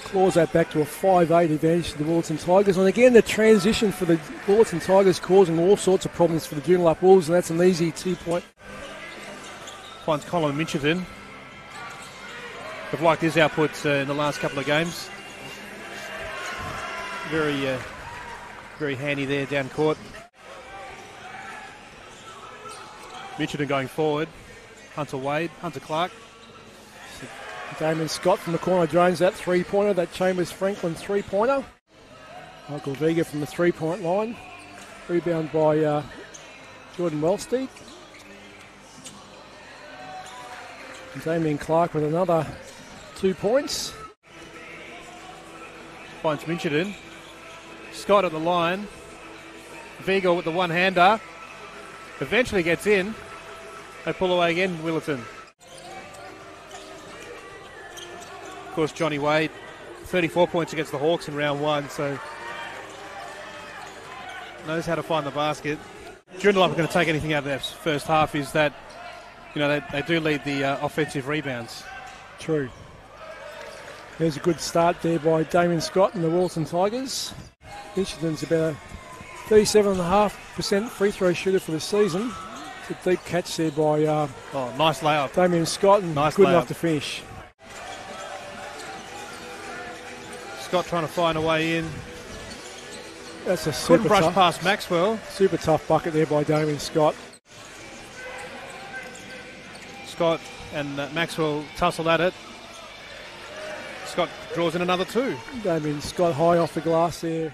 claws that back to a 5-8 advantage to the Willetton Tigers. And again, the transition for the Willetton Tigers causing all sorts of problems for the Joondalup Wolves, and that's an easy two-point. Finds Colin Mitchelton. I've liked his output uh, in the last couple of games. Very, uh, very handy there down court. Mitchelton going forward. Hunter Wade, Hunter Clark. Damien Scott from the corner drains that three-pointer, that Chambers Franklin three-pointer. Michael Vega from the three-point line. Rebound by uh, Jordan Wellsteed. Damien Clark with another two points. Finds Mitchelton. Scott at the line. Vega with the one-hander. Eventually gets in. They pull away again, Willetton. Of course, Johnny Wade, 34 points against the Hawks in round one, so knows how to find the basket. Joondalup are going to take anything out of their first half is that, you know, they, they do lead the uh, offensive rebounds. True. There's a good start there by Damien Scott and the Willetton Tigers. Mitchelton's about a 37.5% free throw shooter for the season. It's a deep catch there by uh, Oh, nice layup. Damien Scott and Nice good layup. enough to finish. Scott trying to find a way in. That's a Couldn't super brush tough, past Maxwell. super tough bucket there by Damien Scott. Scott and uh, Maxwell tussled at it. Scott draws in another two. Damien Scott high off the glass there.